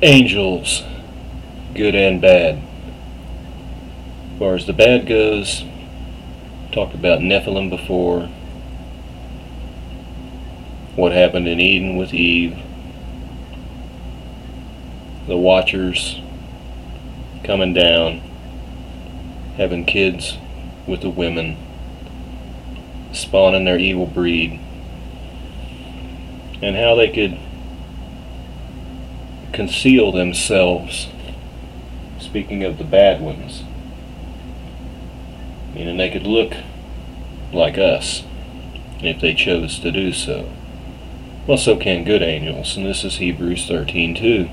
angels, good and bad. As far as the bad goes, talked about Nephilim before, what happened in Eden with Eve, the Watchers coming down, having kids with the women, spawning their evil breed, and how they could conceal themselves. Speaking of the bad ones, meaning they could look like us if they chose to do so. Well, so can good angels, and this is Hebrews 13 too.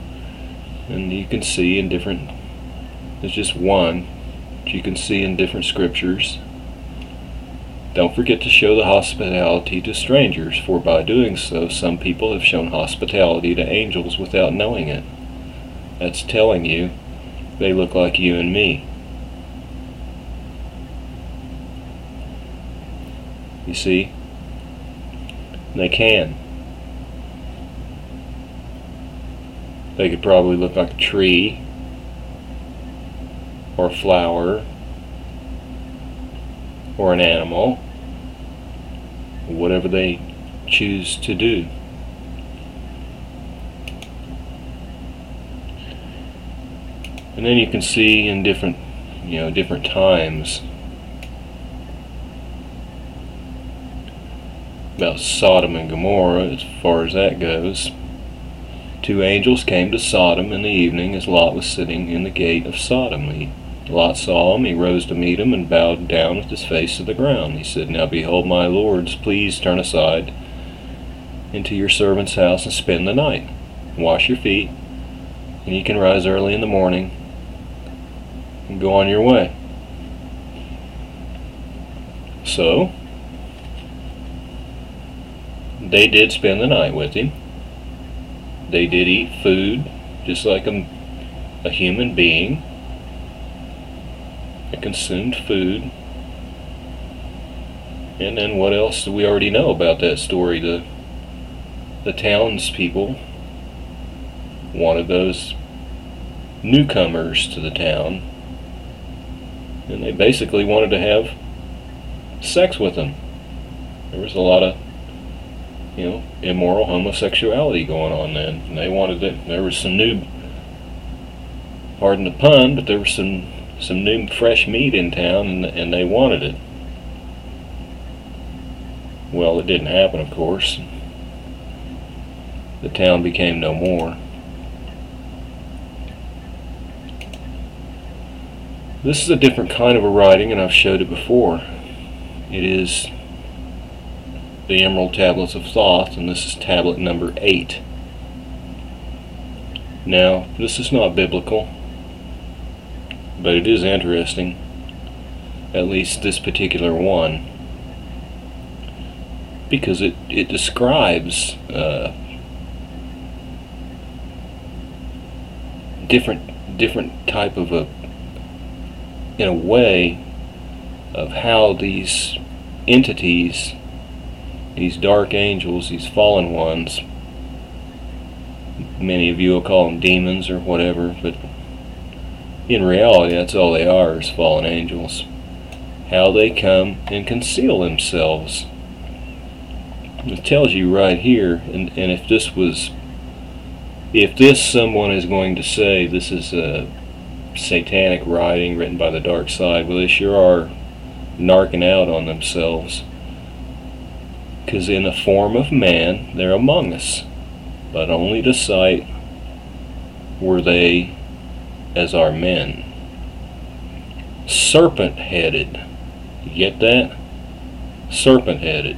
And you can see in different, there's just one, you can see in different scriptures. Don't forget to show the hospitality to strangers, for by doing so, some people have shown hospitality to angels without knowing it. That's telling you they look like you and me. You see? They can. They could probably look like a tree or a flower or an animal, whatever they choose to do. And then you can see in different, you know, different times about Sodom and Gomorrah as far as that goes. Two angels came to Sodom in the evening as Lot was sitting in the gate of Sodom. Lot saw him, he rose to meet him, and bowed down with his face to the ground. He said, Now behold, my lords, please turn aside into your servant's house and spend the night. Wash your feet, and you can rise early in the morning and go on your way. So, they did spend the night with him. They did eat food just like a, a human being. They consumed food. And then what else do we already know about that story? The the townspeople wanted those newcomers to the town and they basically wanted to have sex with them. There was a lot of you know, immoral homosexuality going on then. And they wanted it. There was some new, pardon the pun, but there was some some new fresh meat in town, and, and they wanted it. Well, it didn't happen, of course. The town became no more. This is a different kind of a writing, and I've showed it before. It is the Emerald Tablets of Thoth, and this is tablet number 8. Now, this is not biblical, but it is interesting, at least this particular one, because it, it describes uh, different different type of a in a way of how these entities these dark angels, these fallen ones. Many of you will call them demons or whatever, but in reality, that's all they are is fallen angels. How they come and conceal themselves. It tells you right here, and, and if this was, if this someone is going to say this is a satanic writing written by the dark side, well, they sure are narking out on themselves because in the form of man they're among us, but only to sight were they as our men. Serpent headed. You get that? Serpent headed.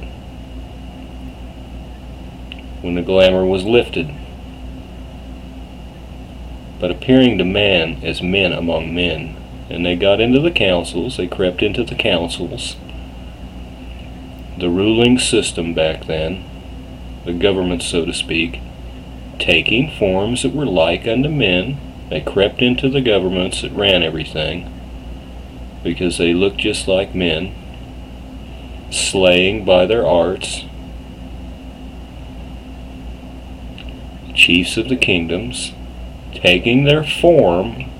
When the glamour was lifted. But appearing to man as men among men. And they got into the councils, they crept into the councils the ruling system back then, the government so to speak, taking forms that were like unto men. They crept into the governments that ran everything because they looked just like men, slaying by their arts chiefs of the kingdoms, taking their form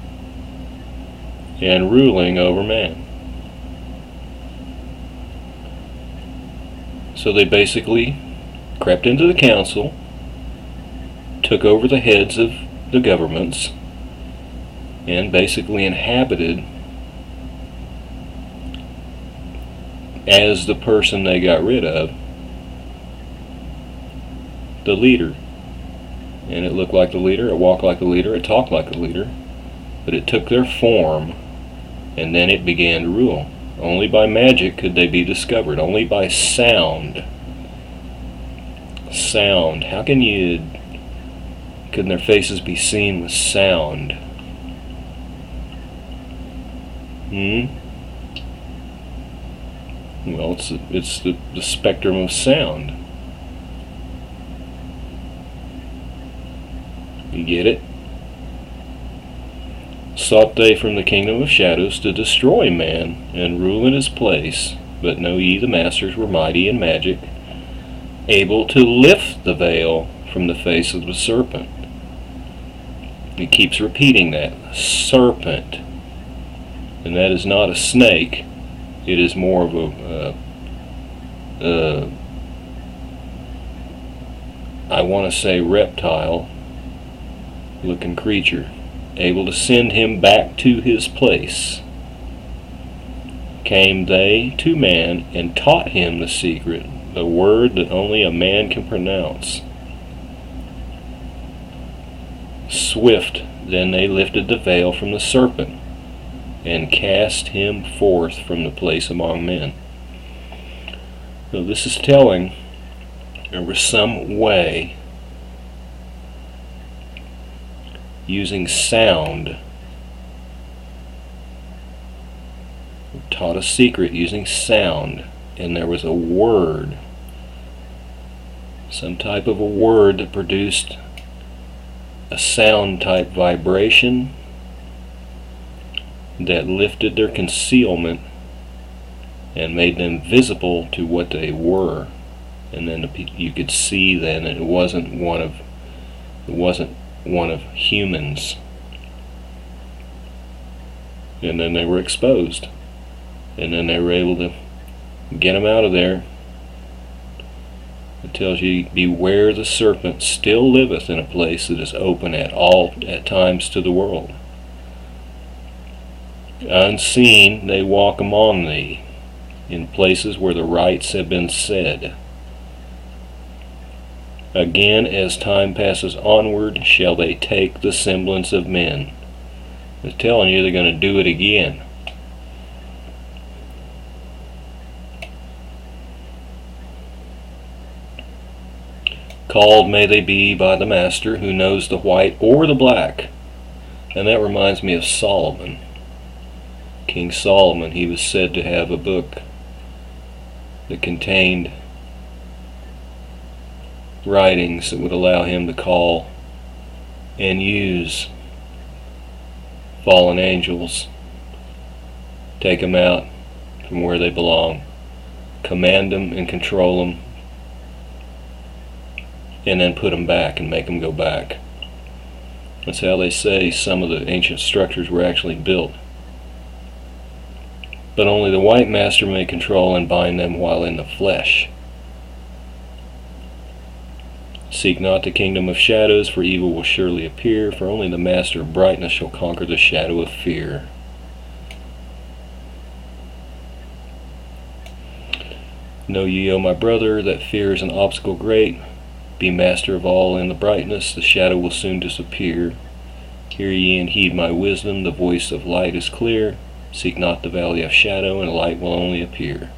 and ruling over man. So they basically crept into the council, took over the heads of the governments, and basically inhabited as the person they got rid of the leader. And it looked like the leader, it walked like the leader, it talked like the leader, but it took their form and then it began to rule. Only by magic could they be discovered, only by sound. Sound. How can you. Couldn't their faces be seen with sound? Hmm? Well, it's, it's the, the spectrum of sound. You get it? Sought they from the kingdom of shadows to destroy man and rule in his place, but know ye the masters were mighty in magic, able to lift the veil from the face of the serpent. He keeps repeating that serpent, and that is not a snake. It is more of a uh, uh, I want to say reptile looking creature, able to send him back to his place. Came they to man and taught him the secret, the word that only a man can pronounce. Swift then they lifted the veil from the serpent and cast him forth from the place among men. So this is telling there was some way using sound. Taught a secret using sound, and there was a word, some type of a word that produced a sound type vibration that lifted their concealment and made them visible to what they were. And then you could see then it wasn't one of it wasn't one of humans. And then they were exposed. And then they were able to get them out of there. It tells you, beware the serpent still liveth in a place that is open at all at times to the world. Unseen they walk among thee, in places where the rites have been said. Again, as time passes onward, shall they take the semblance of men. It's telling you they're going to do it again. Called may they be by the Master who knows the white or the black. And that reminds me of Solomon. King Solomon, he was said to have a book that contained writings that would allow him to call and use fallen angels, take them out from where they belong, command them and control them, and then put them back and make them go back. That's how they say some of the ancient structures were actually built. But only the white master may control and bind them while in the flesh. Seek not the kingdom of shadows, for evil will surely appear, for only the master of brightness shall conquer the shadow of fear. Know ye, O my brother, that fear is an obstacle great. Be master of all in the brightness, the shadow will soon disappear. Hear ye and heed my wisdom, the voice of light is clear. Seek not the valley of shadow, and light will only appear.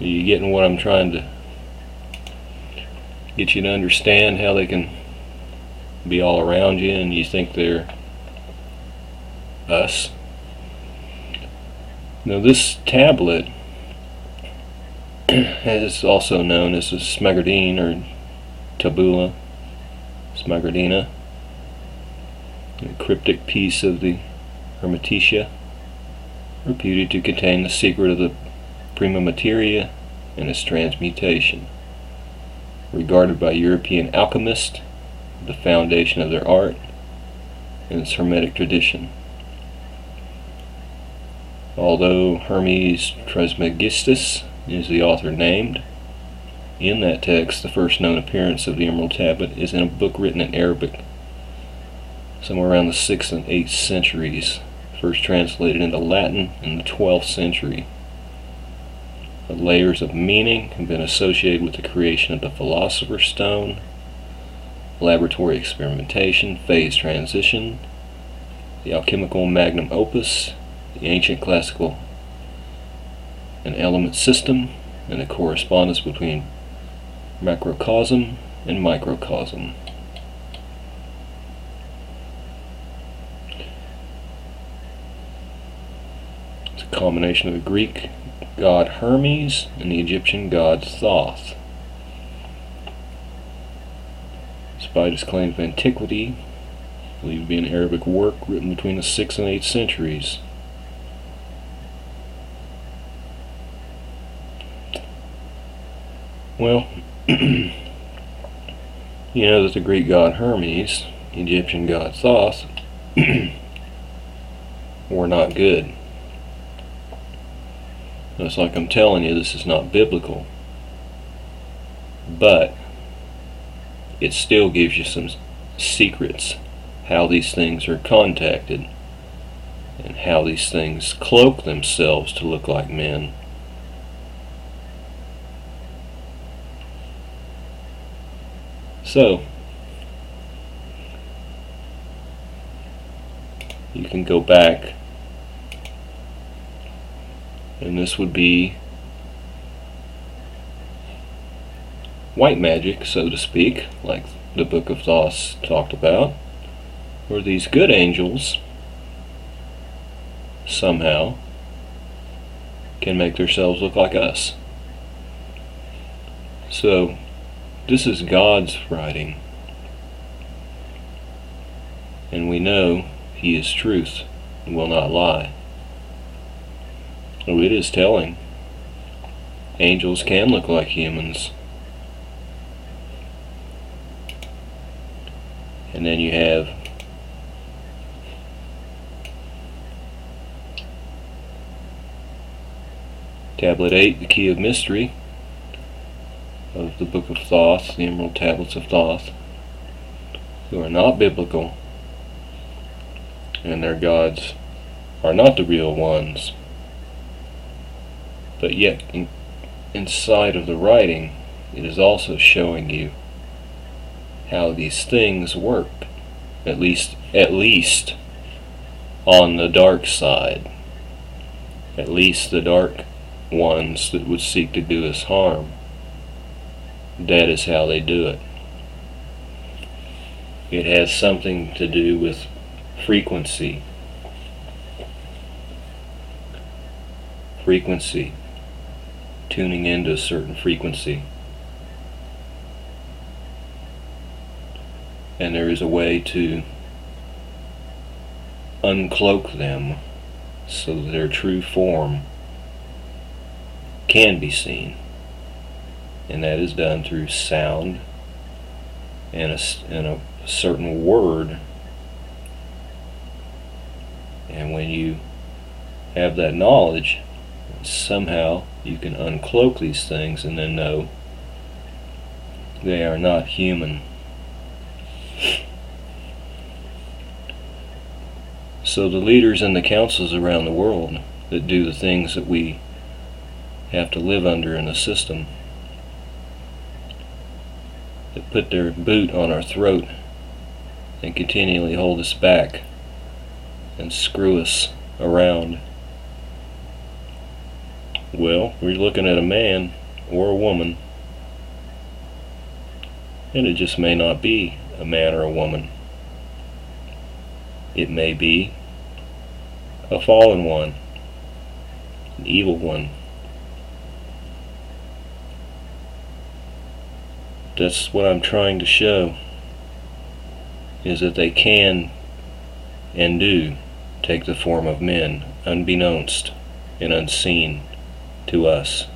Are you getting what I'm trying to get you to understand how they can be all around you and you think they're us. Now this tablet is also known as a Smaragdine or Tabula Smaragdina, a cryptic piece of the Hermetica, reputed to contain the secret of the prima materia and its transmutation regarded by European alchemists the foundation of their art and its Hermetic tradition. Although Hermes Trismegistus is the author named, in that text the first known appearance of the Emerald Tablet is in a book written in Arabic, somewhere around the 6th and 8th centuries, first translated into Latin in the 12th century. The layers of meaning have been associated with the creation of the Philosopher's Stone, laboratory experimentation, phase transition, the alchemical magnum opus, the ancient classical and element system, and the correspondence between macrocosm and microcosm. Combination of the Greek god Hermes and the Egyptian god Thoth. Despite its claims of antiquity, believed to be an Arabic work written between the 6th and 8th centuries. Well, you know that the Greek god Hermes, Egyptian god Thoth, were not good. It's like I'm telling you, this is not biblical. But it still gives you some secrets how these things are contacted and how these things cloak themselves to look like men. So, you can go back and this would be white magic, so to speak, like the Book of Thoth talked about, where these good angels somehow can make themselves look like us. So, this is God's writing, and we know He is truth and will not lie. Oh, it is telling. Angels can look like humans. And then you have Tablet 8, the Key of Mystery of the Book of Thoth, the Emerald Tablets of Thoth, who are not biblical, and their gods are not the real ones but yet in, inside of the writing it is also showing you how these things work at least at least on the dark side. At least the dark ones that would seek to do us harm. That is how they do it. It has something to do with frequency. Frequency tuning into a certain frequency. And there is a way to uncloak them so that their true form can be seen. And that is done through sound and a, and a certain word. And when you have that knowledge, somehow you can uncloak these things and then know they are not human. So the leaders and the councils around the world that do the things that we have to live under in the system, that put their boot on our throat and continually hold us back and screw us around well, we're looking at a man or a woman, and it just may not be a man or a woman. It may be a fallen one, an evil one. That's what I'm trying to show is that they can and do take the form of men unbeknownst and unseen to us.